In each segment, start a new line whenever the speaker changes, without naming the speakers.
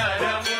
da da.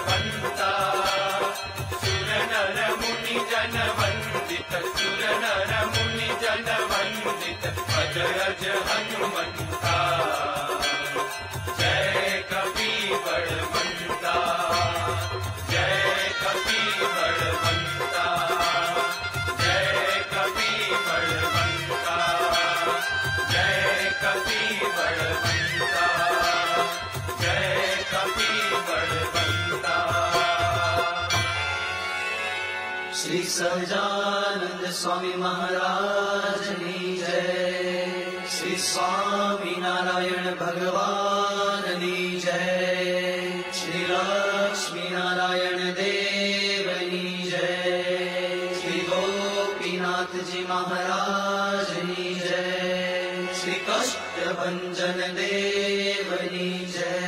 सुरवन्ता सुरनरमुनिजनवन्दित सुरनरमुनिजनवन्दित अजरज Hanumant.
Shri सजानन्द Swami Maharaj नी जय। श्री स्वामी नारायण भगवानि जय। श्री लक्ष्मी नारायण देवनि जय। श्री गोपीनाथ गोपीनाथजी महाराजे जय। श्रीकष्टभञ्जन देवनि जय।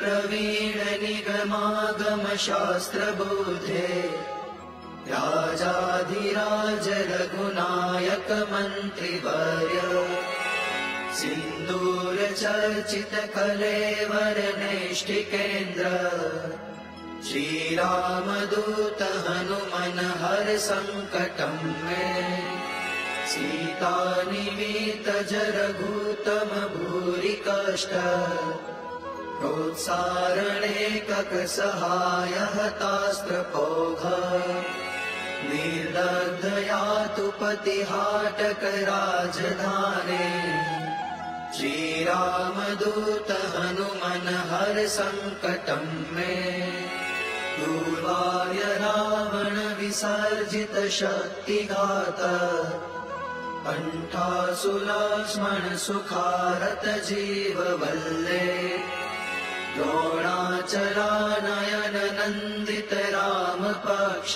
प्रवीण निगमागमशास्त्रबोधे। राजाधिराजलघुनायकमन्त्रिवर्य सिन्दूरचर्चितकलेवरनेष्ठिकेन्द्र। श्रीरामदूतहनुमनहर सङ्कटम् मे। सीतानिमितजरघूतम भूरि काष्ठ प्रोत्सारणे ककसहायहतास्त्रपौघ। निर्दग्धयातु पतिहाटक श्रीरामदूत हनुमन हर सङ्कटम् मे। दूर्वाय रावण विसर्जित शक्तिघात कण्ठासुलक्ष्मण सुखारत जीववल्ले द्रोणाचलानयन नन्दित रामपक्ष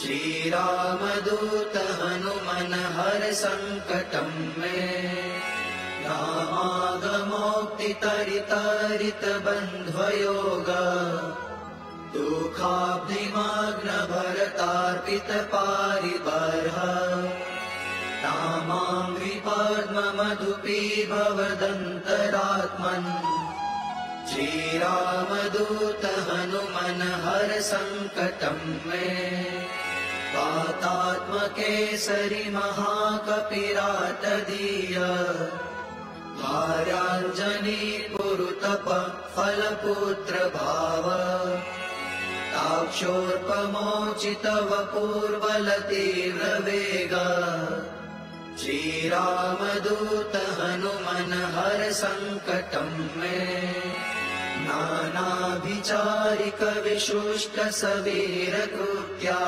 श्रीरामदूत हनुमन हर सङ्कटम् मे। रामागमोक्तितरितरित बन्ध्वयोग दुःखाब्धिमाग्न भरतार्पित पारिबर्ह रामाङ्घ्रिपद्ममधुपी भवदन्तरात्मन् श्रीरामदूत हनुमन हर सङ्कटम् मे पातात्मकेसरि महाकपिराटदीय भार्याञ्जनी पुरुतप फलपुत्र भाव ताक्षोर्पमोचितव पूर्वलतीव्रवेग श्रीरामदूत हनुमन हर सङ्कटम् मे नानाभिचारिक विशुष्ट सवीरकृत्या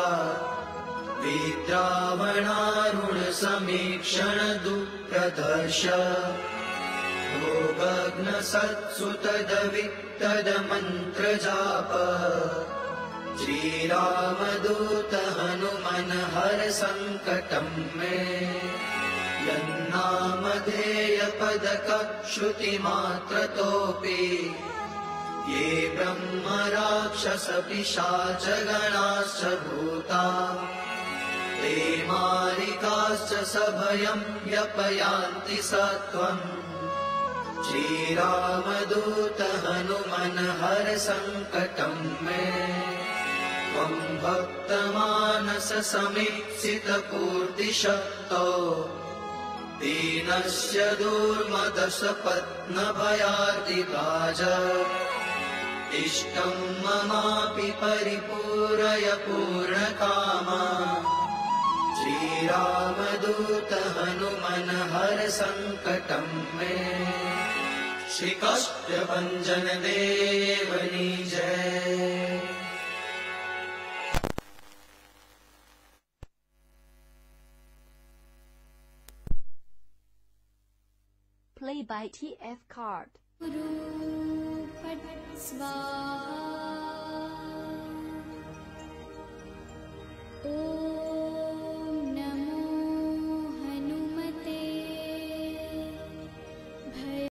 विद्रावणारुण समीक्षण दुःप्रदर्श भोगग्न सत्सुतदवित्तद मन्त्रजाप श्रीरामदूत हनुमन हर सङ्कटम् मे। यन्नामधेय पदक श्रुतिमात्रतोऽपि ये ब्रह्म राक्षस पिशाच गणाश्च भूता ते मारिकाश्च सभयम् व्यपयान्ति सत्त्वम्। श्रीरामदूत हनुमन हर सङ्कटम् मे। त्वम् भक्तमानस समीक्षित पूर्तिशक्तो दीनस्य दुर्मदश परिपूरय पूर्णकामा। श्रीरामदूत हनुमन हर सङ्कटम् मे। श्रीकाष्ठभञ्जन देवनी जय।
Play by TF Card.
Swaha.